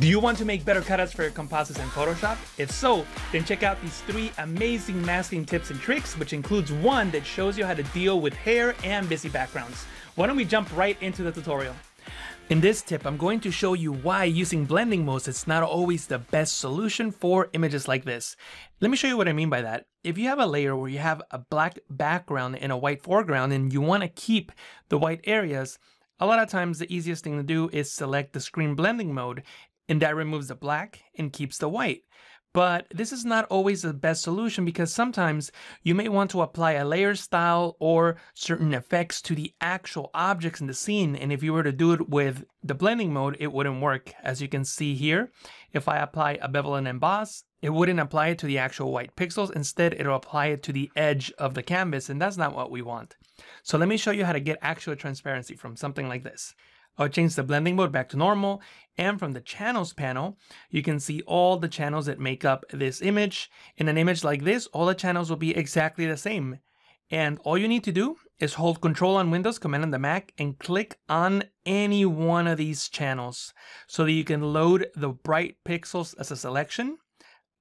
Do you want to make better cutouts for your composites in Photoshop? If so, then check out these three amazing masking tips and tricks, which includes one that shows you how to deal with hair and busy backgrounds. Why don't we jump right into the tutorial? In this tip, I'm going to show you why using blending modes is not always the best solution for images like this. Let me show you what I mean by that. If you have a layer where you have a black background and a white foreground and you want to keep the white areas, a lot of times the easiest thing to do is select the screen blending mode and that removes the black and keeps the white. But this is not always the best solution because sometimes you may want to apply a layer style or certain effects to the actual objects in the scene. And if you were to do it with the blending mode, it wouldn't work. As you can see here, if I apply a bevel and emboss, it wouldn't apply it to the actual white pixels. Instead, it'll apply it to the edge of the canvas, and that's not what we want. So let me show you how to get actual transparency from something like this. I'll change the blending mode back to normal. And from the channels panel, you can see all the channels that make up this image. In an image like this, all the channels will be exactly the same. And all you need to do is hold control on Windows, command on the Mac, and click on any one of these channels so that you can load the bright pixels as a selection.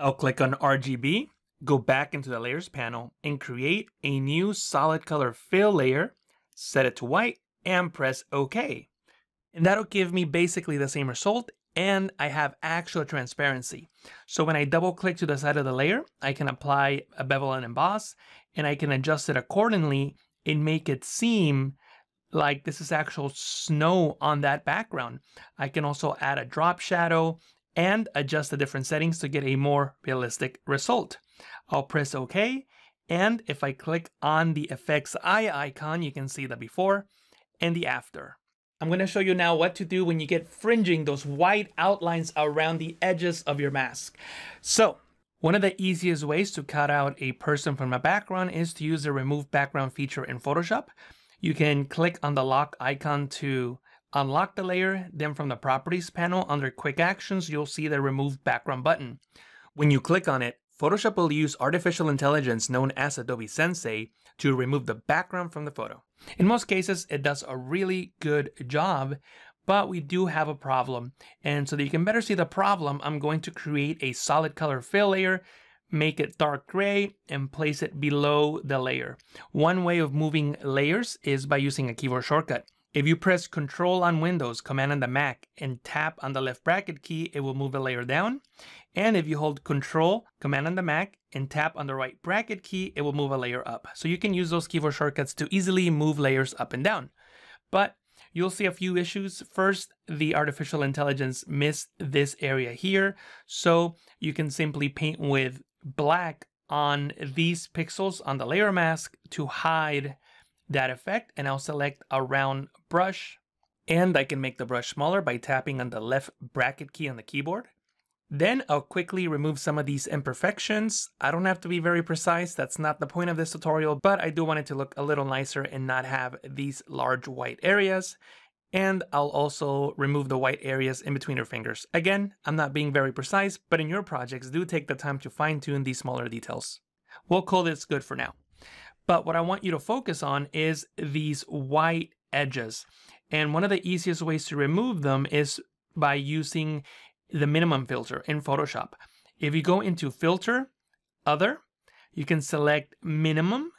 I'll click on RGB, go back into the layers panel and create a new solid color fill layer, set it to white, and press OK. And that'll give me basically the same result and I have actual transparency. So when I double click to the side of the layer, I can apply a bevel and emboss and I can adjust it accordingly and make it seem like this is actual snow on that background. I can also add a drop shadow and adjust the different settings to get a more realistic result. I'll press OK. And if I click on the effects eye icon, you can see the before and the after. I'm going to show you now what to do when you get fringing those white outlines around the edges of your mask. So one of the easiest ways to cut out a person from a background is to use the remove background feature in Photoshop. You can click on the lock icon to unlock the layer. Then from the properties panel under quick actions, you'll see the remove background button. When you click on it, Photoshop will use artificial intelligence known as Adobe Sensei to remove the background from the photo. In most cases, it does a really good job, but we do have a problem. And so that you can better see the problem, I'm going to create a solid color fill layer, make it dark gray, and place it below the layer. One way of moving layers is by using a keyboard shortcut. If you press Control on Windows, Command on the Mac, and tap on the left bracket key, it will move a layer down. And if you hold Control, Command on the Mac, and tap on the right bracket key, it will move a layer up. So you can use those keyboard shortcuts to easily move layers up and down. But you'll see a few issues. First, the artificial intelligence missed this area here. So you can simply paint with black on these pixels on the layer mask to hide that effect and I'll select a round brush and I can make the brush smaller by tapping on the left bracket key on the keyboard. Then I'll quickly remove some of these imperfections. I don't have to be very precise, that's not the point of this tutorial, but I do want it to look a little nicer and not have these large white areas. And I'll also remove the white areas in between your fingers. Again, I'm not being very precise, but in your projects, do take the time to fine tune these smaller details. We'll call this good for now. But what I want you to focus on is these white edges. And one of the easiest ways to remove them is by using the minimum filter in Photoshop. If you go into filter, other, you can select minimum,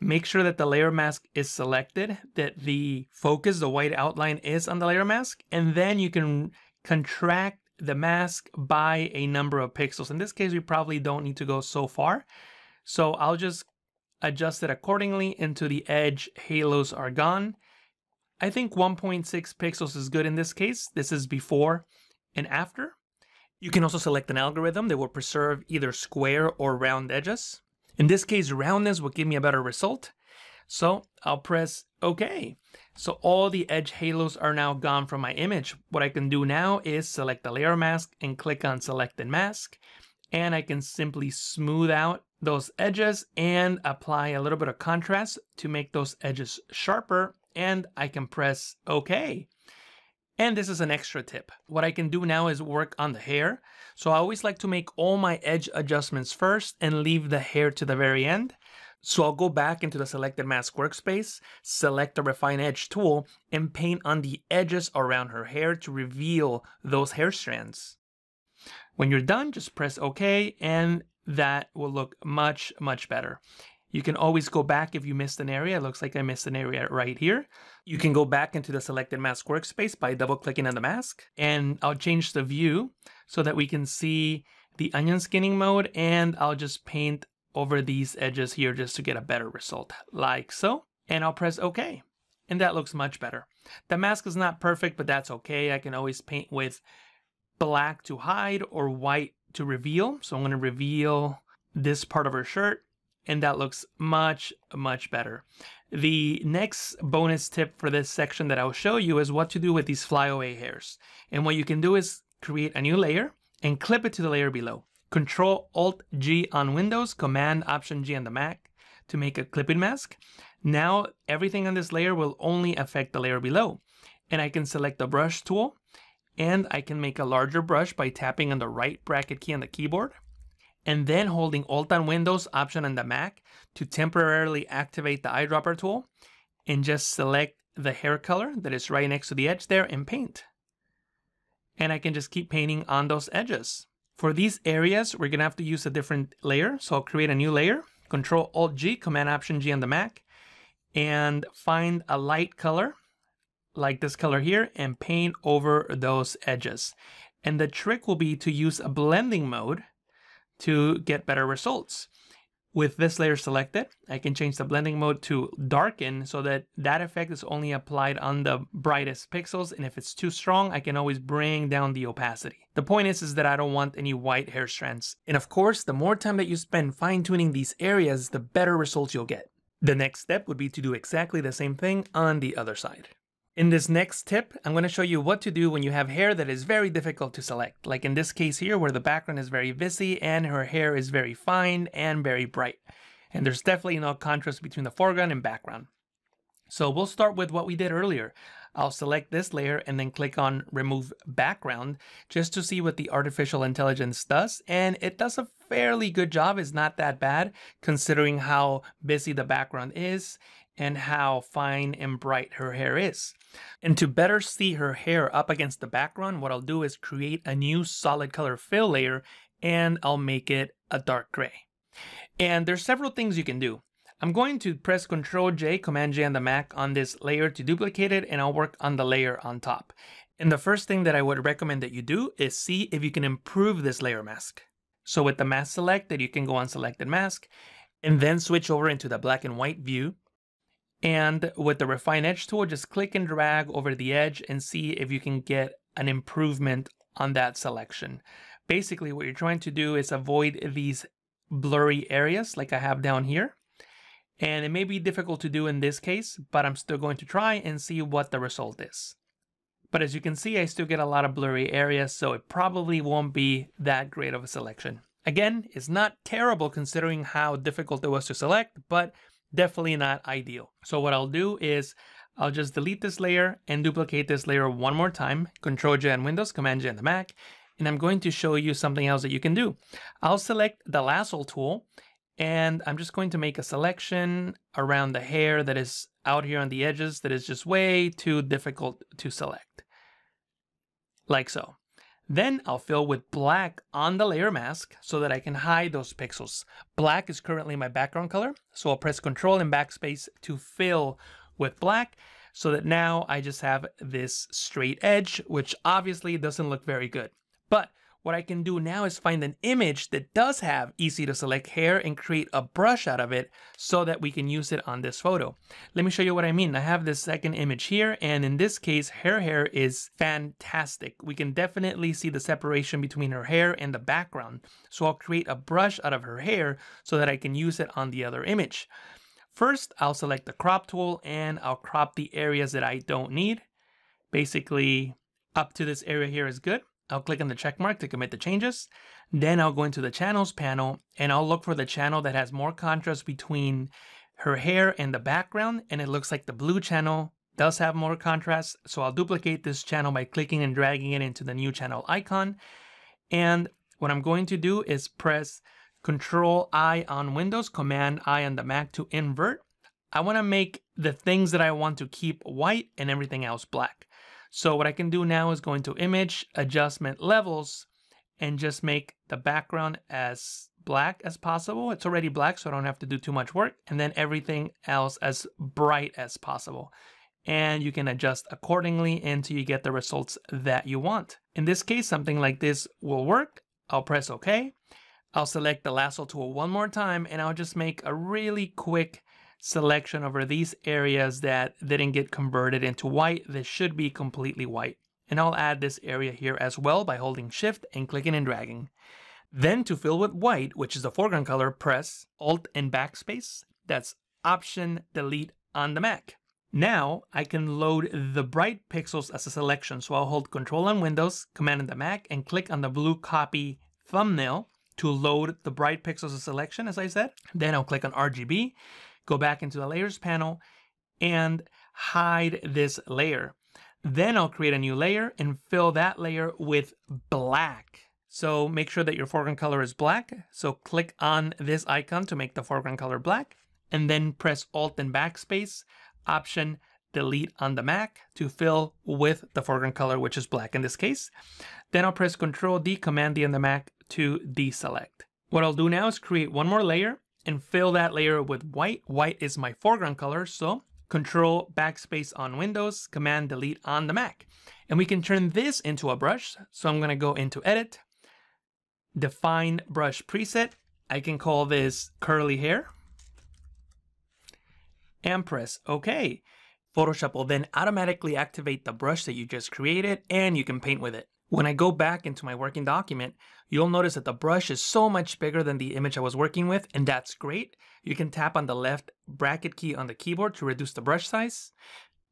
make sure that the layer mask is selected, that the focus, the white outline is on the layer mask, and then you can contract the mask by a number of pixels. In this case, we probably don't need to go so far. So I'll just adjust it accordingly until the edge halos are gone. I think 1.6 pixels is good in this case. This is before and after. You can also select an algorithm that will preserve either square or round edges. In this case, roundness will give me a better result. So I'll press OK. So all the edge halos are now gone from my image. What I can do now is select the layer mask and click on select and mask. And I can simply smooth out those edges and apply a little bit of contrast to make those edges sharper. And I can press OK. And this is an extra tip. What I can do now is work on the hair. So I always like to make all my edge adjustments first and leave the hair to the very end. So I'll go back into the select and mask workspace, select the refine edge tool, and paint on the edges around her hair to reveal those hair strands. When you're done, just press OK and that will look much, much better. You can always go back if you missed an area. It looks like I missed an area right here. You can go back into the select and mask workspace by double clicking on the mask and I'll change the view so that we can see the onion skinning mode and I'll just paint over these edges here just to get a better result like so and I'll press OK and that looks much better. The mask is not perfect but that's okay. I can always paint with black to hide or white to reveal. So I'm going to reveal this part of her shirt and that looks much, much better. The next bonus tip for this section that I'll show you is what to do with these flyaway hairs. And what you can do is create a new layer and clip it to the layer below. Control Alt G on Windows, Command Option G on the Mac to make a clipping mask. Now everything on this layer will only affect the layer below. And I can select the brush tool and I can make a larger brush by tapping on the right bracket key on the keyboard and then holding Alt on Windows Option on the Mac to temporarily activate the eyedropper tool and just select the hair color that is right next to the edge there and paint. And I can just keep painting on those edges. For these areas, we're gonna have to use a different layer. So I'll create a new layer, Control Alt G, Command Option G on the Mac, and find a light color like this color here and paint over those edges. And the trick will be to use a blending mode to get better results. With this layer selected, I can change the blending mode to darken so that that effect is only applied on the brightest pixels. And if it's too strong, I can always bring down the opacity. The point is, is that I don't want any white hair strands. And of course, the more time that you spend fine tuning these areas, the better results you'll get. The next step would be to do exactly the same thing on the other side. In this next tip, I'm going to show you what to do when you have hair that is very difficult to select, like in this case here where the background is very busy and her hair is very fine and very bright. And there's definitely no contrast between the foreground and background. So we'll start with what we did earlier. I'll select this layer and then click on remove background just to see what the artificial intelligence does. And it does a fairly good job. It's not that bad considering how busy the background is and how fine and bright her hair is. And to better see her hair up against the background, what I'll do is create a new solid color fill layer and I'll make it a dark gray. And there's several things you can do. I'm going to press Ctrl J, Command J on the Mac on this layer to duplicate it and I'll work on the layer on top. And the first thing that I would recommend that you do is see if you can improve this layer mask. So with the mask selected, you can go on select and mask and then switch over into the black and white view and with the refine edge tool, just click and drag over the edge and see if you can get an improvement on that selection. Basically, what you're trying to do is avoid these blurry areas like I have down here. And it may be difficult to do in this case, but I'm still going to try and see what the result is. But as you can see, I still get a lot of blurry areas, so it probably won't be that great of a selection. Again, it's not terrible considering how difficult it was to select, but definitely not ideal. So what I'll do is I'll just delete this layer and duplicate this layer one more time, Control J on Windows, Command J on the Mac, and I'm going to show you something else that you can do. I'll select the lasso tool and I'm just going to make a selection around the hair that is out here on the edges that is just way too difficult to select. Like so. Then I'll fill with black on the layer mask so that I can hide those pixels. Black is currently my background color, so I'll press Control and Backspace to fill with black so that now I just have this straight edge, which obviously doesn't look very good. But what I can do now is find an image that does have easy to select hair and create a brush out of it so that we can use it on this photo. Let me show you what I mean. I have this second image here and in this case her hair is fantastic. We can definitely see the separation between her hair and the background. So I'll create a brush out of her hair so that I can use it on the other image. First, I'll select the crop tool and I'll crop the areas that I don't need. Basically, up to this area here is good. I'll click on the check mark to commit the changes. Then I'll go into the channels panel and I'll look for the channel that has more contrast between her hair and the background. And it looks like the blue channel does have more contrast. So I'll duplicate this channel by clicking and dragging it into the new channel icon. And what I'm going to do is press Control I on Windows, Command I on the Mac to invert. I want to make the things that I want to keep white and everything else black. So what I can do now is go into image, adjustment levels, and just make the background as black as possible. It's already black, so I don't have to do too much work. And then everything else as bright as possible. And you can adjust accordingly until you get the results that you want. In this case, something like this will work. I'll press OK. I'll select the lasso tool one more time and I'll just make a really quick selection over these areas that didn't get converted into white. This should be completely white. And I'll add this area here as well by holding shift and clicking and dragging. Then to fill with white, which is the foreground color, press Alt and Backspace. That's Option Delete on the Mac. Now I can load the bright pixels as a selection. So I'll hold Control on Windows, Command on the Mac, and click on the blue copy thumbnail to load the bright pixels as a selection, as I said. Then I'll click on RGB, go back into the layers panel, and hide this layer. Then I'll create a new layer and fill that layer with black. So make sure that your foreground color is black. So click on this icon to make the foreground color black and then press Alt and Backspace, Option Delete on the Mac to fill with the foreground color, which is black in this case. Then I'll press Control D, Command D on the Mac to deselect. What I'll do now is create one more layer and fill that layer with white. White is my foreground color, so Control Backspace on Windows, Command Delete on the Mac. And we can turn this into a brush. So I'm gonna go into Edit, define brush preset. I can call this curly hair and press OK. Photoshop will then automatically activate the brush that you just created and you can paint with it. When I go back into my working document, you'll notice that the brush is so much bigger than the image I was working with, and that's great. You can tap on the left bracket key on the keyboard to reduce the brush size.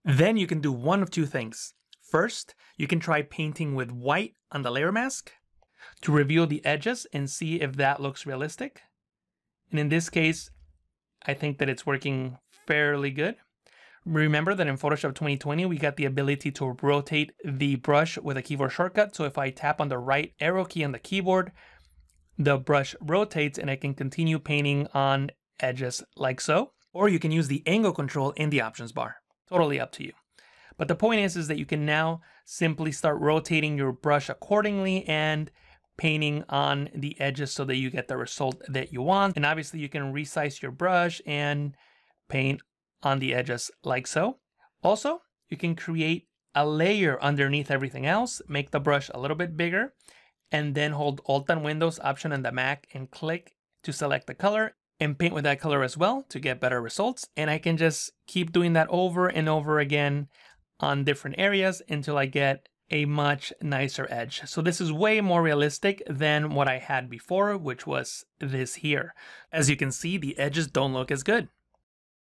Then you can do one of two things. First, you can try painting with white on the layer mask, to reveal the edges and see if that looks realistic. And in this case, I think that it's working fairly good. Remember that in Photoshop 2020, we got the ability to rotate the brush with a keyboard shortcut. So if I tap on the right arrow key on the keyboard, the brush rotates and I can continue painting on edges like so. Or you can use the angle control in the options bar. Totally up to you. But the point is, is that you can now simply start rotating your brush accordingly and painting on the edges so that you get the result that you want. And obviously you can resize your brush and paint on the edges like so. Also, you can create a layer underneath everything else, make the brush a little bit bigger, and then hold Alt and Windows option on the Mac and click to select the color and paint with that color as well to get better results. And I can just keep doing that over and over again on different areas until I get a much nicer edge. So this is way more realistic than what I had before, which was this here. As you can see, the edges don't look as good.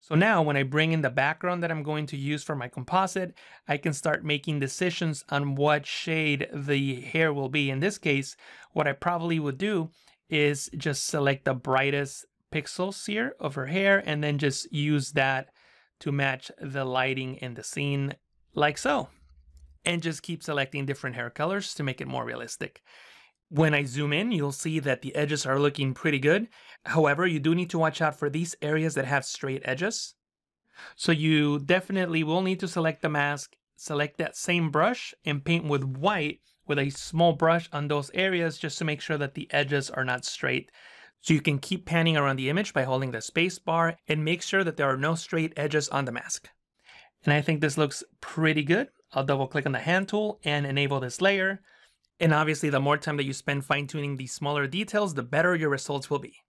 So now when I bring in the background that I'm going to use for my composite, I can start making decisions on what shade the hair will be. In this case, what I probably would do is just select the brightest pixels here of her hair and then just use that to match the lighting in the scene like so and just keep selecting different hair colors to make it more realistic. When I zoom in, you'll see that the edges are looking pretty good. However, you do need to watch out for these areas that have straight edges. So you definitely will need to select the mask, select that same brush and paint with white with a small brush on those areas just to make sure that the edges are not straight. So you can keep panning around the image by holding the space bar and make sure that there are no straight edges on the mask. And I think this looks pretty good. I'll double click on the hand tool and enable this layer. And obviously the more time that you spend fine tuning these smaller details, the better your results will be.